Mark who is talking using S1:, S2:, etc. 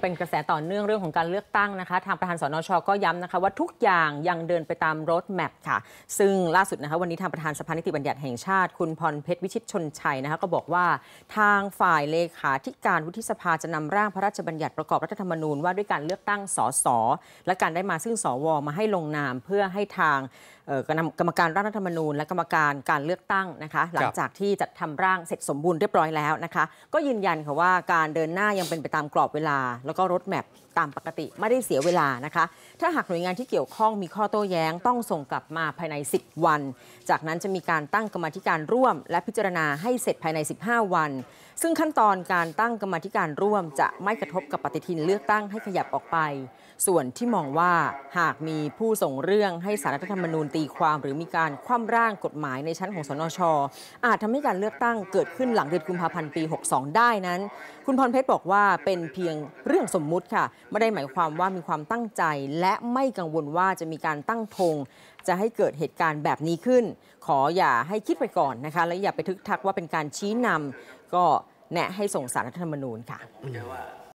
S1: เป็นกระแสต่อเนื่องเรื่องของการเลือกตั้งนะคะ ทางประธานสนชก็ย้ำนะคะว่าทุกอย่างยังเดินไปตามรถแมพค่ะ ซึ่งล่าสุดนะคะวันนี้ทางประธานสภานิติบัญญัติแห่งชาติ คุณพรเพชรวิชิตชนชัยนะคะก็บอกว่าทางฝ่ายเลขาธิการวุฒิสภาจะนำร่างพระราชบัญญัติประกอบรัฐธรรมนูญว่าด้วยการเลือกตั้งสสและการได้มาซึ่งสวมาให้ลงนามเพื่อให้ทาง กรรมกรรมการร่างรัฐธรรมนูญ และกรรมการการเลือกตั้งนะคะหลังจากที่จัดทำร่างเสร็จสมบูรณ์เรียบร้อยแล้วนะคะก็ยืนยันค่ะว่าการเดินหน้ายังเป็นไปตามกรอบเวลา แล้วก็รถแมพตามปกติไม่ได้เสียเวลานะคะ ถ้าหากหน่วยงานที่เกี่ยวข้องมีข้อโต้แย้งต้องส่งกลับมาภายใน 10 วัน จากนั้นจะมีการตั้งกรรมาธิการร่วม และพิจารณาให้เสร็จภายใน 15 วัน ซึ่งขั้นตอนการตั้งกรรมาธิการร่วม จะไม่กระทบกับปฏิทินเลือกตั้งให้ขยับออกไป ส่วนที่มองว่าหากมีผู้ส่งเรื่องให้สารรัฐธรรมนูญตีความหรือมีการคว่ำร่างกฎหมายในชั้นของสนชอาจทำให้การเลือกตั้งเกิดขึ้นหลังเดือนกุมภาพันธ์ปี 62 ได้นั้น คุณพรเพชรบอกว่าเป็นเพียงเรื่องสมมุติค่ะ ไม่ได้หมายความว่ามีความตั้งใจ และไม่กังวลว่าจะมีการตั้งธงจะให้เกิดเหตุการณ์แบบนี้ขึ้น ขออย่าให้คิดไปก่อนนะคะ และอย่าไปทึกทักว่าเป็นการชี้นำก็แนะให้ส่งสารรัฐธรรมนูญค่ะ